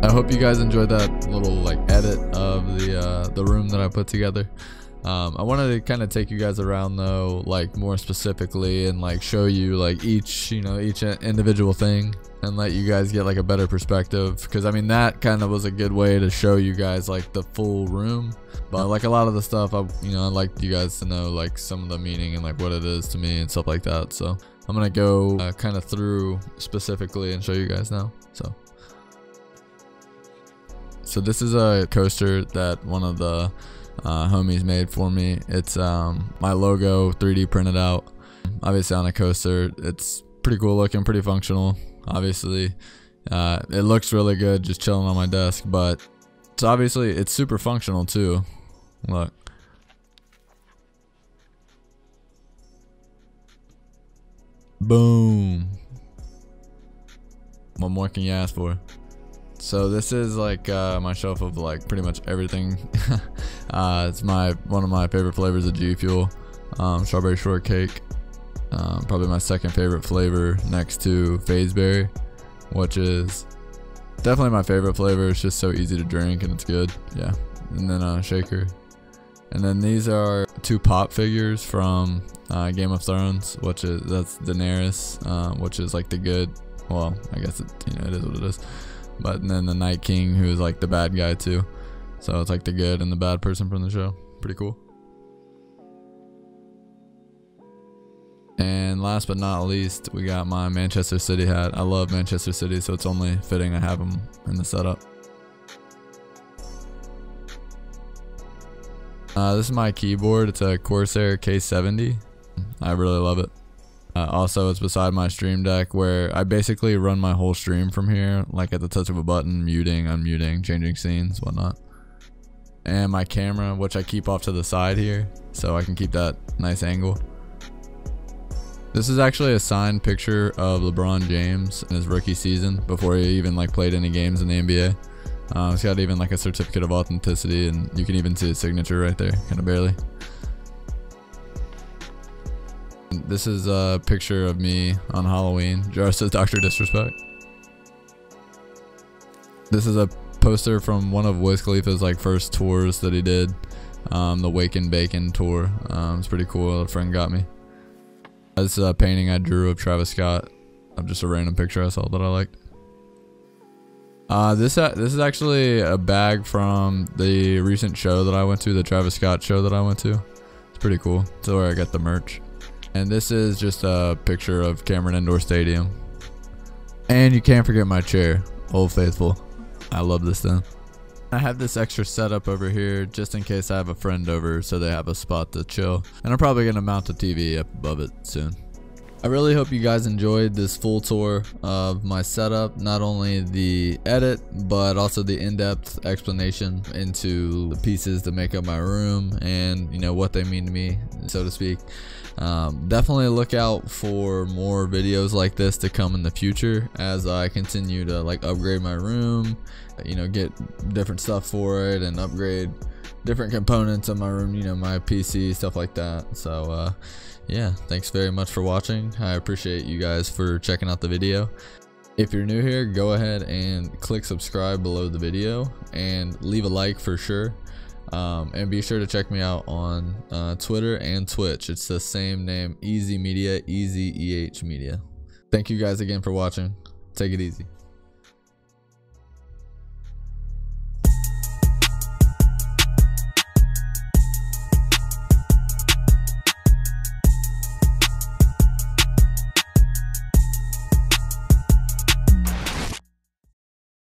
I hope you guys enjoyed that little like edit of the uh, the room that I put together. Um, I wanted to kind of take you guys around though, like more specifically, and like show you like each, you know, each individual thing, and let you guys get like a better perspective. Because I mean, that kind of was a good way to show you guys like the full room. But like a lot of the stuff, I, you know, I'd like you guys to know like some of the meaning and like what it is to me and stuff like that. So I'm gonna go uh, kind of through specifically and show you guys now. So. So this is a coaster that one of the uh, homies made for me. It's um, my logo 3D printed out. Obviously on a coaster, it's pretty cool looking, pretty functional. Obviously, uh, it looks really good just chilling on my desk, but it's obviously it's super functional too. Look. Boom. What more can you ask for? So this is like uh, my shelf of like pretty much everything. uh, it's my one of my favorite flavors of G Fuel, um, strawberry shortcake. Um, probably my second favorite flavor next to Fazeberry, which is definitely my favorite flavor. It's just so easy to drink and it's good. Yeah, and then uh, shaker. And then these are two pop figures from uh, Game of Thrones, which is that's Daenerys, uh, which is like the good. Well, I guess it, you know it is what it is. But then the Night King, who is like the bad guy too. So it's like the good and the bad person from the show. Pretty cool. And last but not least, we got my Manchester City hat. I love Manchester City, so it's only fitting I have them in the setup. Uh, this is my keyboard. It's a Corsair K70. I really love it. Uh, also, it's beside my stream deck where I basically run my whole stream from here, like at the touch of a button, muting, unmuting, changing scenes, whatnot. And my camera, which I keep off to the side here, so I can keep that nice angle. This is actually a signed picture of LeBron James in his rookie season before he even like played any games in the NBA. Uh, it's got even like a certificate of authenticity, and you can even see his signature right there, kind of barely. This is a picture of me on Halloween. Jar says Dr. Disrespect. This is a poster from one of Wiz Khalifa's like first tours that he did. Um, the Waken Baken tour. Um, it's pretty cool. A friend got me. This is a painting I drew of Travis Scott. Of just a random picture I saw that I liked. Uh, this uh, this is actually a bag from the recent show that I went to, the Travis Scott show that I went to. It's pretty cool. It's where I got the merch. And this is just a picture of Cameron Indoor Stadium. And you can't forget my chair, Old Faithful. I love this thing. I have this extra setup over here just in case I have a friend over so they have a spot to chill. And I'm probably going to mount a TV up above it soon. I really hope you guys enjoyed this full tour of my setup, not only the edit, but also the in-depth explanation into the pieces that make up my room and, you know, what they mean to me, so to speak. Um, definitely look out for more videos like this to come in the future as I continue to like upgrade my room, you know, get different stuff for it and upgrade different components of my room, you know, my PC, stuff like that. So, uh, yeah, thanks very much for watching. I appreciate you guys for checking out the video. If you're new here, go ahead and click subscribe below the video and leave a like for sure. Um, and be sure to check me out on uh, Twitter and Twitch. It's the same name, Easy Media, Easy EH Media. Thank you guys again for watching. Take it easy.